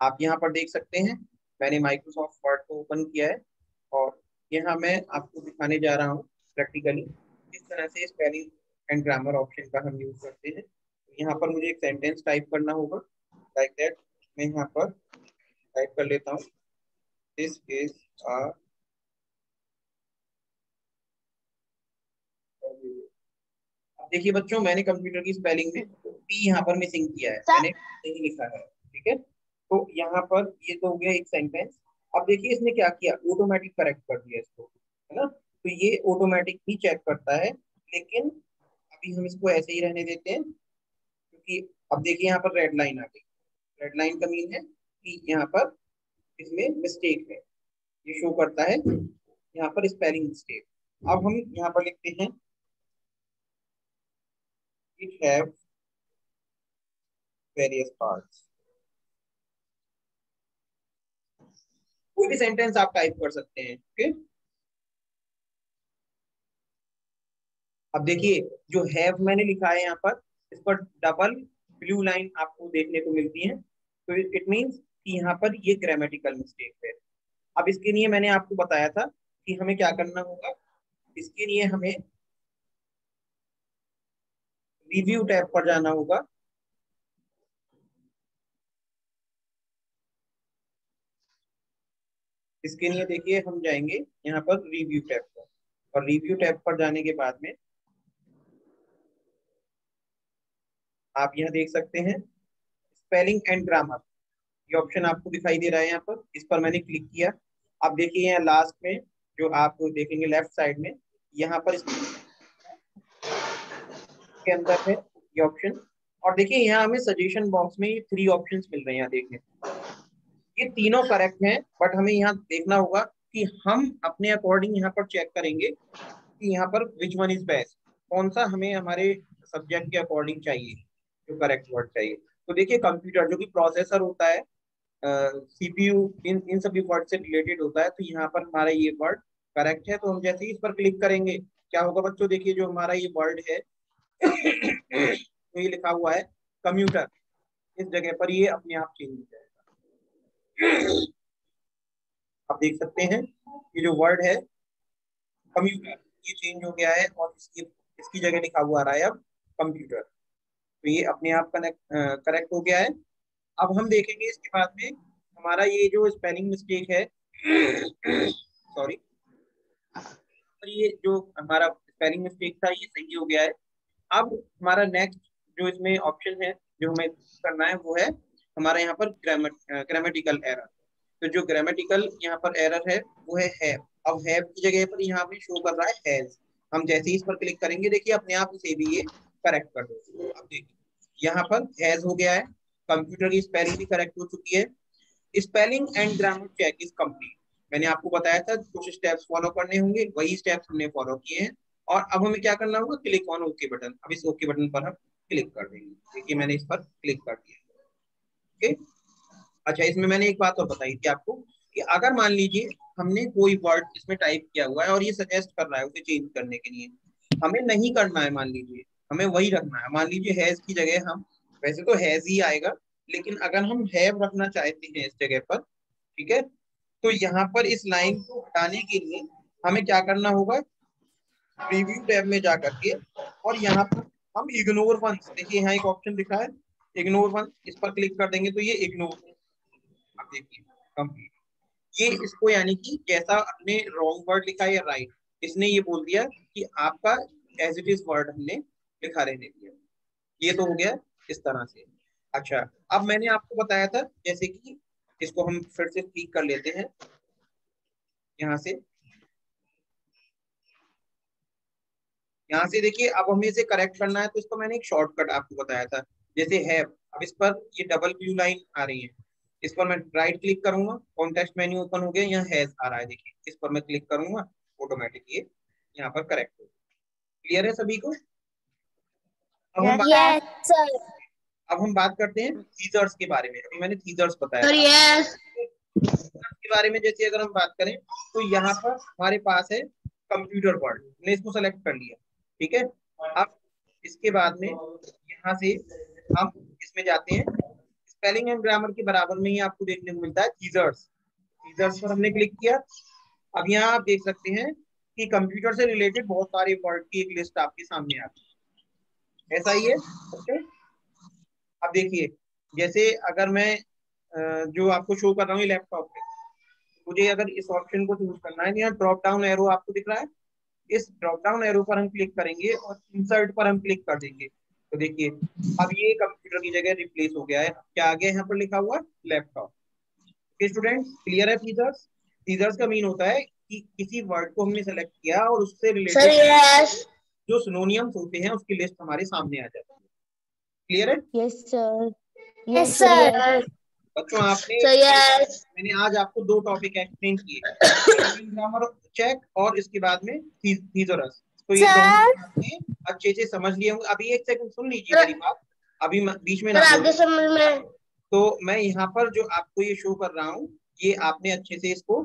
आप यहाँ पर देख सकते हैं मैंने माइक्रोसॉफ्ट वर्ड को ओपन किया है और यहाँ मैं आपको दिखाने जा रहा हूँ प्रैक्टिकली किस तरह से स्पेलिंग एंड ग्रामर ऑप्शन का हम यूज़ करते हैं। यहाँ पर मुझे एक सेंटेंस टाइप करना होगा लाइक दैट मैं यहाँ पर टाइप कर लेता हूँ। दिस इज़ अ देखिए बच्चों मैंने कंप्यूटर की स्पेलिंग में टी यहाँ पर मिसिंग किया है मैंने नहीं लिखा है ठीक है? तो यहाँ पर ये तो हो गया एक सेंटेंस अब देखिए इसने क्या किया? ऑटोमेटिक करेक्ट कर दिया इसको, है ना? तो ये ऑटोमेटिक ही चेक करता है, लेकिन अभी हम इसको ऐसे ही रहने देते हैं, क्योंकि अब देखिए यहाँ पर रेड लाइन आ गई। रेड लाइन का मीन है कि यहाँ पर इसमें मिस्टेक है। ये शो करता है, यहाँ पर स्पेलिंग मिस्टेक अब हम यहाँ पर लिखते हैं it have various parts. कोई भी सेंटेंस आप टाइप कर सकते हैं ओके अब देखिए, जो हैव मैंने लिखा है यहाँ पर, इस पर डबल ब्लू लाइन आपको देखने को मिलती है। तो इट मींस कि यहाँ पर ये ग्रामेटिकल मिस्टेक है। अब इसके लिए मैंने आपको बताया था कि हमें क्या करना होगा। इसके लिए हमें रिव्यू टैब पर जाना होगा। इसके लिए देखिए हम जाएँगे यहाँ पर रिव्यू टैब पर। और रिव्यू टैब पर जाने के बाद में आप यहाँ देख सकते हैं स्पेलिंग एंड ग्रामर ये ऑप्शन आपको दिखाई दे रहा है यहाँ पर। इस पर मैंने क्लिक किया। आप देखिए यहाँ लास्ट में जो आप देखेंगे लेफ़्ट साइड में, यहाँ पर के अंदर है ये ऑप्शन और देखिए यहाँ हमें सजेशन बॉक्स में ये थ्री ऑप्शंस मिल रहे हैं यहाँ देखने। ये तीनों करेक्ट हैं बट हमें यहाँ देखना होगा कि हम अपने अकॉर्डिंग यहाँ पर चेक करेंगे कि यहाँ पर विच वन इज़ बेस्ट कौन सा हमें हमारे सब्जेक्ट के अकॉर्डिंग चाहिए, जो करेक्ट वर्ड चाहिए. तो देखिए कंप्यूटर जो कि प्रोसेसर होता है सीपीयू इन इन सभी वर्ड से रिलेटेड होता है तो यहाँ पर हमारा ये वर्ड करेक्ट है तो हम जैसे ही इस पर क्लिक करेंगे, क्या होगा बच्चों? देखिए जो हमारा ये वर्ड है तो ये लिखा हुआ है कम्यूटर इस जगह पर ये अपने आप चेंज हो जाएगा। आप देख सकते हैं ये जो वर्ड है कम्यूटर ये चेंज हो गया है और इसकी इसकी जगह लिखा हुआ आ रहा है अब कंप्यूटर तो ये अपने आप कनेक्ट करेक्ट हो गया है। अब हम देखेंगे इसके बाद में हमारा ये जो स्पेलिंग मिस्टेक है सॉरी ये जो हमारा स्पेलिंग मिस्टेक था, ये सही हो गया है। अब हमारा नेक्स्ट जो इसमें ऑप्शन है, जो हमें करना है, वो है हमारा यहाँ पर ग्रामेटिकल एरर तो जो ग्रामेटिकल यहाँ पर एरर है, वो है हैव अब हैव की जगह पर यहाँ पे शो कर रहा है हैज़ हम जैसे ही इस पर क्लिक करेंगे, देखिए अपने आप इसे भी ये करेक्ट कर दो अब देखिए, यहाँ पर हैज़ हो गया है कंप्यूटर की स्पेलिंग भी करेक्ट हो चुकी है। Spelling and grammar check is complete मैंने आपको बताया था, कुछ स्टेप्स फॉलो करने होंगे, वही स्टेप्स हमने फॉलो किए हैं। और अब हमें क्या करना होगा? क्लिक ऑन ओके बटन अब इस ओके बटन पर हम क्लिक कर देंगे। देखिए मैंने इस पर क्लिक कर दिया। ओके अच्छा इसमें मैंने एक बात और बताई थी आपको कि अगर मान लीजिए हमने कोई वर्ड इसमें टाइप किया हुआ है और ये सजेस्ट कर रहा है उसे चेंज करने के लिए, हमें नहीं करना है मान लीजिए, हमें वही रखना है। मान लीजिए हैज़ की जगह हम, वैसे तो हैज़ ही आएगा, लेकिन अगर हम हैव रखना चाहते हैं इस जगह पर, ठीक है? तो यहाँ पर इस लाइन को हटाने के लिए हमें क्या करना होगा? प्रीव्यू टैब में जा करके और यहाँ पर हम इग्नोर वन देखिए यहाँ एक ऑप्शन दिखा है इग्नोर वन इस पर क्लिक कर देंगे तो ये इग्नोर अब देखिए कंप्लीट ये इसको यानी कि जैसा अपने रॉन्ग वर्ड लिखा है या राइट इसने ये बोल दिया कि आपका एज इट इज़ वर्ड हमने लिखा रहने दिया। ये तो हो गया इस तरह से। अच्छा अब मैंने आपको बताया था, जैसे कि इसको हम फिर से क्लिक कर लेते हैं। यहाँ से। यहाँ से देखिए, अब हमें इसे करेक्ट करना है तो इसको मैंने एक शॉर्टकट आपको बताया था। जैसे है अब इस पर ये डबल ब्लू लाइन आ रही है। इस पर मैं राइट क्लिक करूँगा कॉन्टेक्स्ट मेन्यू ओपन हो गया यहाँ हैज़ आ रहा है देखिए। इस पर मैं क्लिक करूँगा ऑटोमेटिक ये यहाँ पर करेक्ट हो क्लियर है सभी को? अब हम बात अब हम बात करते हैं थीजर्स के बारे में। अभी मैंने थीजर्स बताया के बारे में जैसे अगर हम बात करें तो यहाँ पर हमारे पास है कंप्यूटर वर्ड हमने इसको सेलेक्ट कर लिया ठीक है? अब इसके बाद में यहाँ से हम इसमें जाते हैं। स्पेलिंग एंड ग्रामर के बराबर में ही आपको देखने को मिलता है टीजर्स टीजर्स पर हमने क्लिक किया। अब यहाँ आप देख सकते हैं कि कंप्यूटर से रिलेटेड बहुत सारे वर्ड की एक लिस्ट आपके सामने आ गई। ऐसा ही है ओके अब देखिए, जैसे अगर मैं जो आपको शो कर रहा हूँ लैपटॉप पे, मुझे अगर इस ऑप्शन को चूज़ करना है, यहाँ ड्रॉप डाउन एरो आपको दिख रहा है। इस ड्रॉप डाउन एरो पर हम क्लिक करेंगे और इंसर्ट पर हम क्लिक कर देंगे। तो देखिए अब ये कंप्यूटर की जगह रिप्लेस हो गया है। क्या आगे यहाँ पर लिखा हुआ लैपटॉप स्टूडेंट क्लियर है फीचर्स फीचर्स का मीन होता है कि किसी वर्ड को हमने सेलेक्ट किया और उससे रिलेटेड yes. जो सिनोनियम्स होते हैं उसकी लिस्ट हमारे सामने आ जाती है। क्लियर है? यस सर यस सर बच्चों आपने so, yes. मैंने आज आपको दो टॉपिक एक्सप्लेन किए। ग्रामर चेक और इसके बाद में थीजरस तो ये दोनों अच्छे से समझ लिए होंगे। अभी एक सेकंड सुन लीजिए मेरी बात। अभी बीच में ना आगे समझ में तो मैं यहाँ पर जो आपको ये शो कर रहा हूँ ये आपने अच्छे से इसको